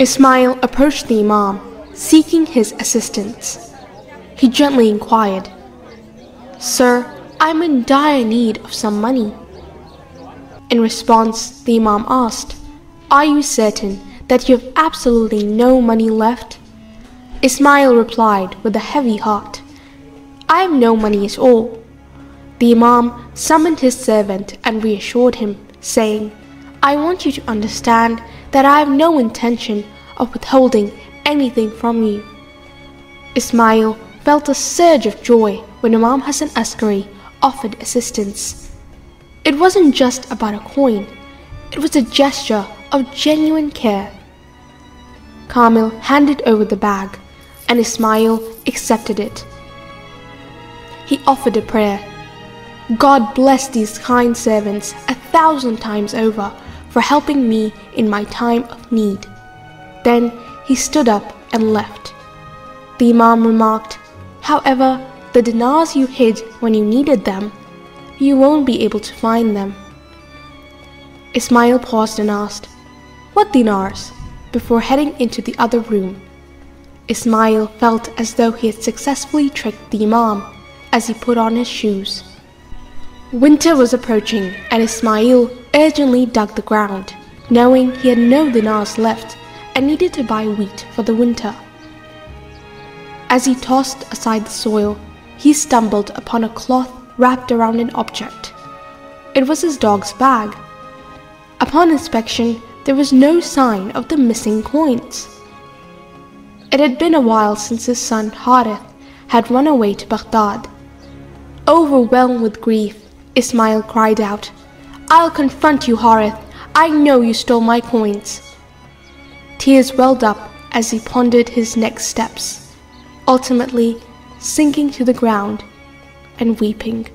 Ismail approached the Imam, seeking his assistance. He gently inquired, Sir, I'm in dire need of some money. In response, the Imam asked, Are you certain that you have absolutely no money left? Ismail replied with a heavy heart, I have no money at all. The Imam summoned his servant and reassured him, saying, I want you to understand that I have no intention of withholding anything from you. Ismail felt a surge of joy when Imam Hassan Askari offered assistance. It wasn't just about a coin, it was a gesture of genuine care. Kamil handed over the bag, and Ismail accepted it. He offered a prayer God bless these kind servants a thousand times over for helping me in my time of need. Then he stood up and left. The Imam remarked, However, the dinars you hid when you needed them, you won't be able to find them. Ismail paused and asked, What dinars? before heading into the other room. Ismail felt as though he had successfully tricked the Imam as he put on his shoes. Winter was approaching, and Ismail urgently dug the ground, knowing he had no dinars left and needed to buy wheat for the winter. As he tossed aside the soil, he stumbled upon a cloth wrapped around an object. It was his dog's bag. Upon inspection, there was no sign of the missing coins. It had been a while since his son Harith had run away to Baghdad. Overwhelmed with grief, Ismail cried out, I'll confront you, Harith. I know you stole my coins. Tears welled up as he pondered his next steps, ultimately sinking to the ground and weeping.